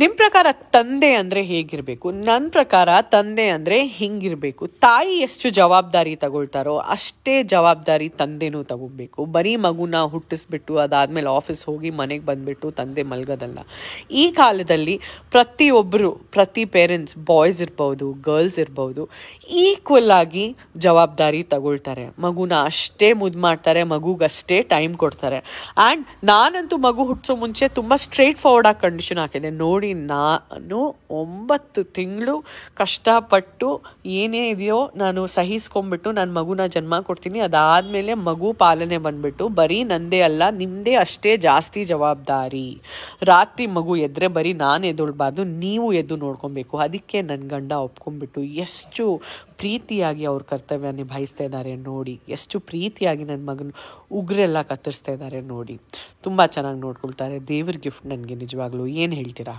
ನಿಮ್ಮ ಪ್ರಕಾರ ತಂದೆ ಅಂದರೆ ಹೇಗಿರಬೇಕು? ನನ್ನ ಪ್ರಕಾರ ತಂದೆ ಅಂದರೆ ಹಿಂಗಿರಬೇಕು. ತಾಯಿ ಎಷ್ಟು ಜವಾಬ್ದಾರಿ ತಗೊಳ್ತಾರೋ ಅಷ್ಟೇ ಜವಾಬ್ದಾರಿ ತಂದೆನೂ ತಗೋಬೇಕು ಬರೀ ಮಗುನ ಹುಟ್ಟಿಸ್ಬಿಟ್ಟು ಅದಾದಮೇಲೆ ಆಫೀಸ್ ಹೋಗಿ ಮನೆಗೆ ಬಂದುಬಿಟ್ಟು ತಂದೆ ಮಲ್ಗೋದಲ್ಲ. ಈ ಕಾಲದಲ್ಲಿ ಪ್ರತಿಯೊಬ್ಬರು ಪ್ರತಿ ಪೇರೆಂಟ್ಸ್ ಬಾಯ್ಸ್ ಇರ್ಬೋದು ಗರ್ಲ್ಸ್ ಇರ್ಬೋದು ಈಕ್ವಲ್ ಆಗಿ ಜವಾಬ್ದಾರಿ ತಗೊಳ್ತಾರೆ. ಮಗುನ ಅಷ್ಟೇ ಮುದ್ದು ಮಾಡ್ತಾರೆ ಮಗುಗಷ್ಟೇ ಟೈಮ್ ಕೊಡ್ತಾರೆ. ಆ್ಯಂಡ್ ನಾನಂತೂ ಮಗು ಹುಟ್ಟಿಸೋ ಮುಂಚೆ ತುಂಬ ಸ್ಟ್ರೇಟ್ ಫಾರ್ವರ್ಡ್ ಆಗಿ ಕಂಡೀಷನ್ ಹಾಕಿದೆ. ನೋಡಿ ನಾನು ಒಂಬತ್ತು ತಿಂಗಳು ಕಷ್ಟಪಟ್ಟು ಏನೇ ಇದೆಯೋ ನಾನು ಸಹಿಸ್ಕೊಂಡ್ಬಿಟ್ಟು ನನ್ನ ಮಗುನ ಜನ್ಮ ಕೊಡ್ತೀನಿ. ಅದಾದಮೇಲೆ ಮಗು ಪಾಲನೆ ಬಂದ್ಬಿಟ್ಟು ಬರೀ ನಂದೇ ಅಲ್ಲ ನಿಮ್ಮದೇ ಅಷ್ಟೇ ಜಾಸ್ತಿ ಜವಾಬ್ದಾರಿ. ರಾತ್ರಿ ಮಗು ಎದ್ರೆ ಬರೀ ನಾನು ಎದುಳ್ಬಾರ್ದು, ನೀವು ಎದ್ದು ನೋಡ್ಕೊಬೇಕು. ಅದಕ್ಕೆ ನನ್ನ ಗಂಡ ಒಪ್ಕೊಂಡ್ಬಿಟ್ಟು ಎಷ್ಟು ಪ್ರೀತಿಯಾಗಿ ಅವ್ರ ಕರ್ತವ್ಯ ನಿಭಾಯಿಸ್ತಾ ಇದ್ದಾರೆ ನೋಡಿ, ಎಷ್ಟು ಪ್ರೀತಿಯಾಗಿ ನನ್ನ ಮಗನ ಉಗ್ರೆಲ್ಲ ಕತ್ತರಿಸ್ತಾ ಇದ್ದಾರೆ ನೋಡಿ. ತುಂಬ ಚೆನ್ನಾಗಿ ನೋಡ್ಕೊಳ್ತಾರೆ. ದೇವ್ರ ಗಿಫ್ಟ್ ನನಗೆ ನಿಜವಾಗ್ಲೂ. ಏನು ಹೇಳ್ತೀರಾ?